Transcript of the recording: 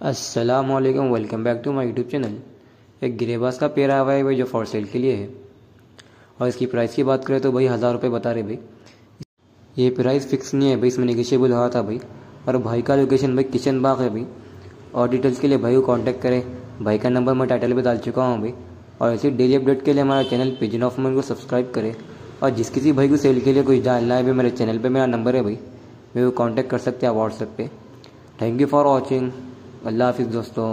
अस्सलाम वालेकुम welcome back to my YouTube channel एक गिरेबाज का पेड़ आया हुआ है भाई, जो फॉर सेल के लिए है। और इसकी प्राइस की बात करें तो भाई हज़ार रुपये बता रहे भाई। ये प्राइस फिक्स नहीं है भाई, इसमें निगेशियबल हुआ था भाई। और भाई का लोकेशन भाई किचन बाग है भाई। और डिटेल्स के लिए भाई को कॉन्टैक्ट करें। भाई का नंबर मैं टाइटल पर डाल चुका हूँ भाई। और ऐसे डेली अपडेट के लिए हमारा चैनल पिजन ऑफ़ मन को सब्सक्राइब करें। और जिस किसी भाई को सेल के लिए कुछ डालना है भाई मेरे चैनल पर मेरा नंबर है भाई। मेरे को कॉन्टैक्ट कर सकते हैं व्हाट्सएप पर थैंक यू फॉर वॉचिंग अल्लाह हाफिज़ दोस्तों।